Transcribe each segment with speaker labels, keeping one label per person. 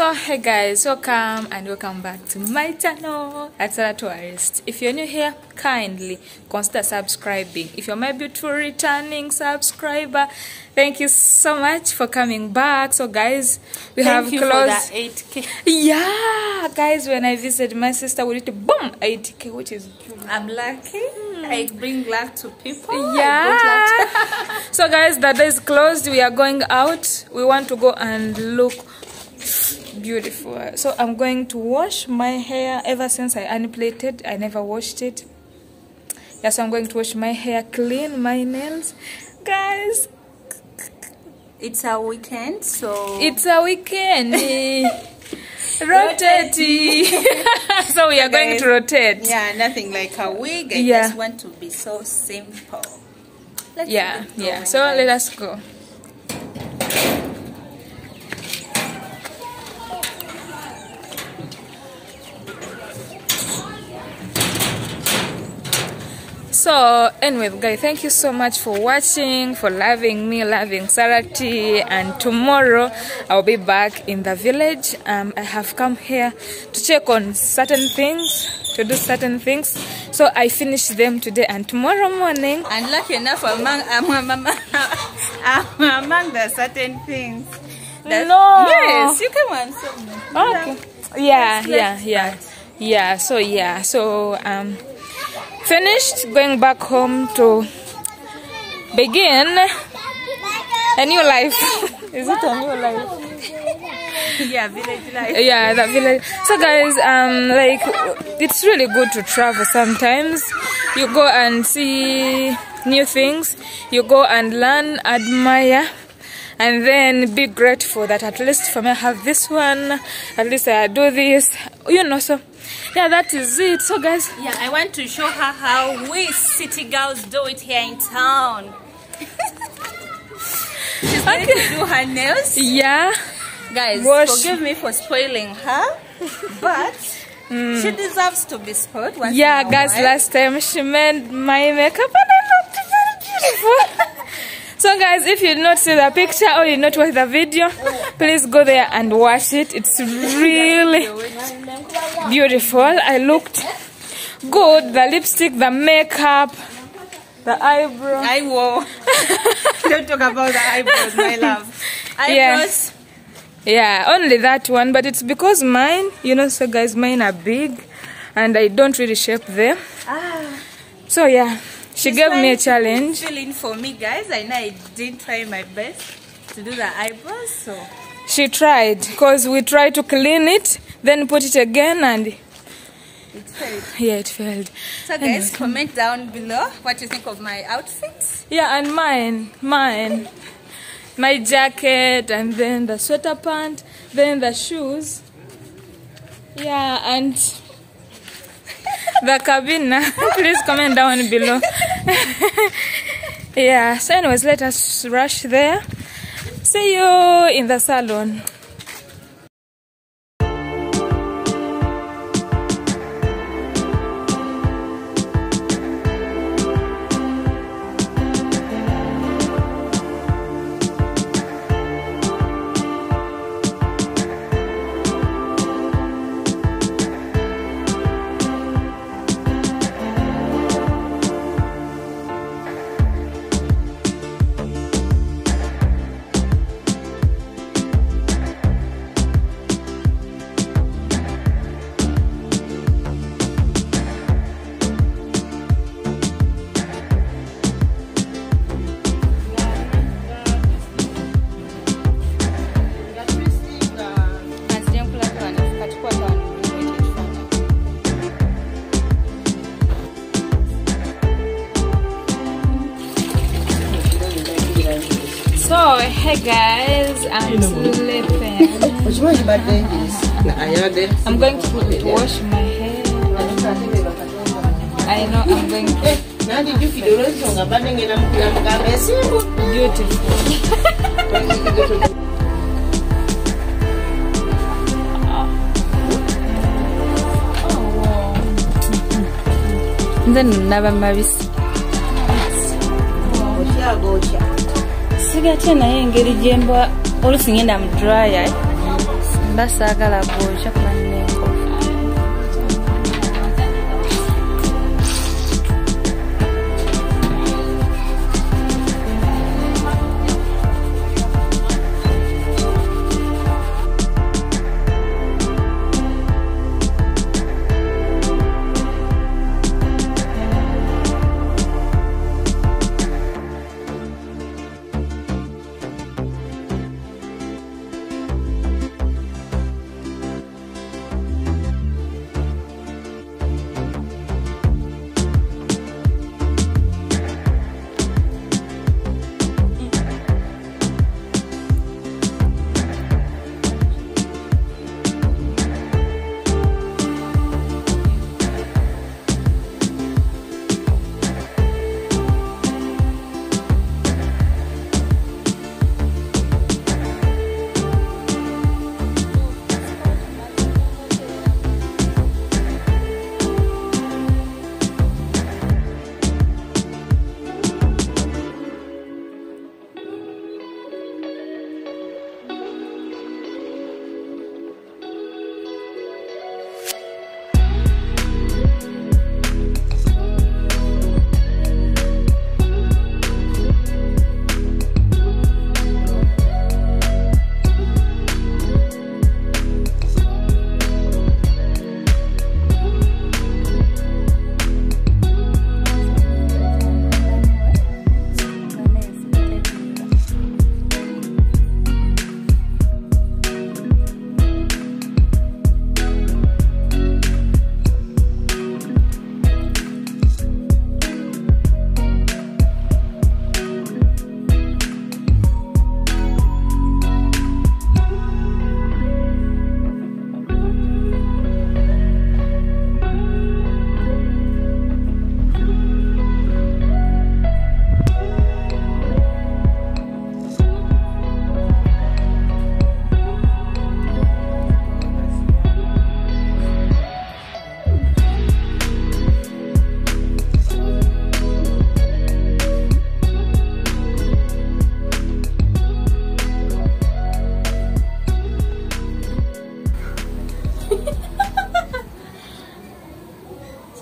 Speaker 1: So hey guys, welcome and welcome back to my channel Salla Tourist. If you're new here, kindly consider subscribing. If you're my beautiful returning subscriber, thank you so much for coming back. So guys, we
Speaker 2: Thank
Speaker 1: have
Speaker 2: you
Speaker 1: closed.
Speaker 2: for 8k.
Speaker 1: Yeah, guys, when I visited my sister, we did boom 80k, which is
Speaker 2: I'm lucky. I bring luck to people.
Speaker 1: Yeah. so guys, the day is closed. We are going out. We want to go and look beautiful. So I'm going to wash my hair. Ever since I unplated, I never washed it. Yeah, so I'm going to wash my hair, clean my nails, guys.
Speaker 2: It's a weekend, so
Speaker 1: It's a weekend. rotate. so we are going to rotate.
Speaker 2: yeah, nothing like a wig. I
Speaker 1: Yeah.
Speaker 2: just want to be so simple. Let's
Speaker 1: Yeah, yeah. So
Speaker 2: guys.
Speaker 1: let us go. So anyway guys thank you so much for watching for loving me loving Sarati and tomorrow I'll be back in the village um, I have come here to check on certain things to do certain things so I finish them today and tomorrow morning
Speaker 2: And lucky enough, among I'm, I'm, I'm among the certain things. that-
Speaker 1: No.
Speaker 2: Yes, you come show me.
Speaker 1: Okay. Yeah, yeah, yeah. Yeah, so yeah, so um finished going back home to begin a new life. Is it a new life?
Speaker 2: Yeah, village life.
Speaker 1: Yeah, that village. So guys, um like it's really good to travel sometimes. You go and see new things, you go and learn, admire and then be grateful that at least for me I have this one, at least I do this, you know. So, yeah, that is it. So, guys,
Speaker 2: Yeah, I want to show her how we city girls do it here in town. She's going to do her nails.
Speaker 1: yeah,
Speaker 2: Guys,
Speaker 1: Wash.
Speaker 2: forgive me for spoiling her, but she hmm. deserves to be spoiled
Speaker 1: yeah, guys.
Speaker 2: while.
Speaker 1: Last time she made my makeup and I looked very beautiful. so, guys, if you did not see the picture or you did not watch the video, oh. please go there and watch it. It's really beautiful. I looked good. The lipstick, the makeup, the eyebrow.
Speaker 2: I wore. Don't talk about the eyebrows, my love.
Speaker 1: Yeah.
Speaker 2: Eyebrows.
Speaker 1: Yeah, only that one, but it's because mine, you know, so guys, mine are big and I don't really shape them.
Speaker 2: Ah,
Speaker 1: So yeah, she
Speaker 2: she's
Speaker 1: gave me a challenge.
Speaker 2: Feeling for me, guys. I know I did try my best to do the eyebrows, so
Speaker 1: She tried because we tried to clean it, then put it again, and
Speaker 2: it's failed.
Speaker 1: yeah, it failed.
Speaker 2: So, guys, comment down below what you think of my outfits.
Speaker 1: Yeah, and mine, mine, my jacket, and then the sweater pant, then the shoes. Yeah, and the cabina. Please comment down below. yeah. So, anyways, let us rush there. See you in the salon. I'm sleeping. I'm going to, to wash my hair. I know I'm going to
Speaker 3: nandijukidde olwensonga mbadde ngenda mukira mugamba ensimbu
Speaker 1: beautiful.
Speaker 2: nze naba mabisi.
Speaker 3: Otyaga otya
Speaker 2: sigatya naye engeri gyemba oluusi ngenda mu dryer
Speaker 4: mba saagala bwokya kuba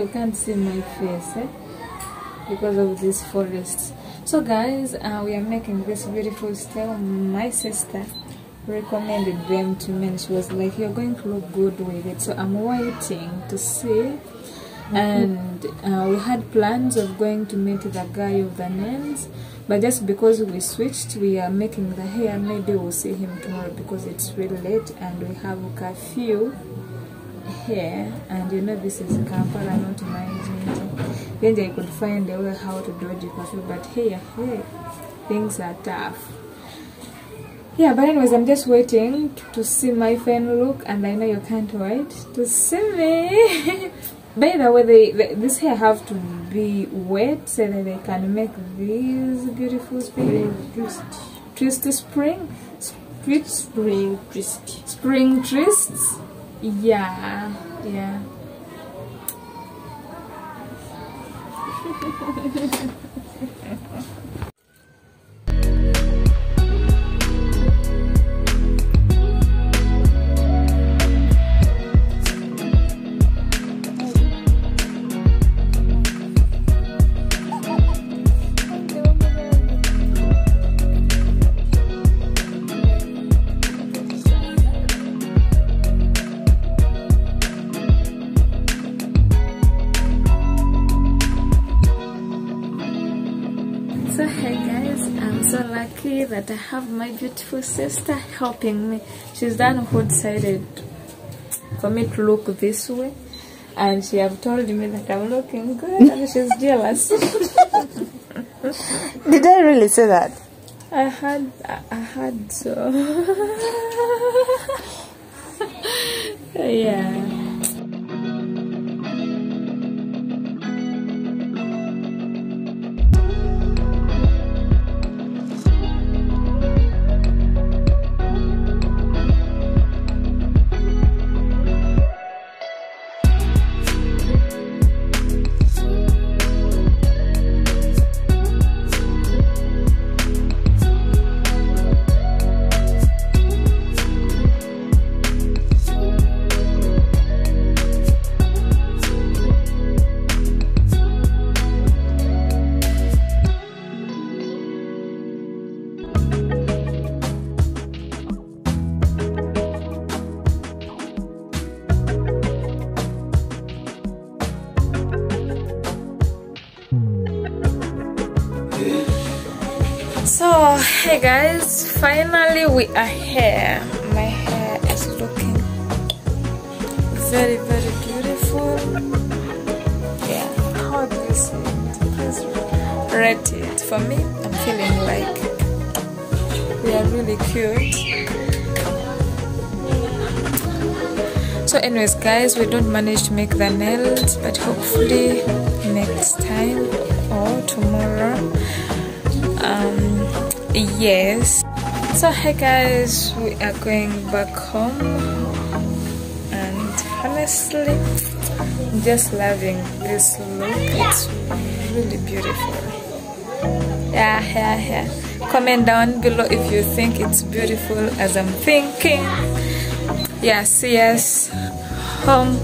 Speaker 1: you can't see my face eh? because of this forest. So guys uh, we are making this beautiful style my sister recommended them to me and she was like you're going to look good with it. So i'm waiting to see. And uh, we had plans of going to meet the guy of the nails but just because we switched we are making the hair. Maybe we'll see him tomorrow because it's really late and we have a curfew here and you know this is Kampala not my then I could find a way how to dodge curfew but here hey things are tough. Yeah but anyways i'm just waiting to see my final look and i know you can't wait to see me. By the way they, they, this hair have to be wet so that they can make these beautiful spring twist twist spring split
Speaker 3: Spring twist.
Speaker 1: spring twists yeah yeah I have my beautiful sister helping me. She's done one-sided for me to look this way, and she have told me that I'm looking good, and she's jealous.
Speaker 2: Did I really say that?
Speaker 1: I had, I, I had so. yeah. So, hey guys, finally we are here. My hair is looking very, very beautiful. Yeah, how do you see it? Please rate it. For me, I'm feeling like we are really cute. So, anyways, guys, we don't manage to make the nails, but hopefully next time or tomorrow yes. So hey guys we are going back home and honestly I'm just loving this look. It's really beautiful. Yeah yeah yeah. Comment down below if you think it's beautiful as i'm thinking. Yeah see us home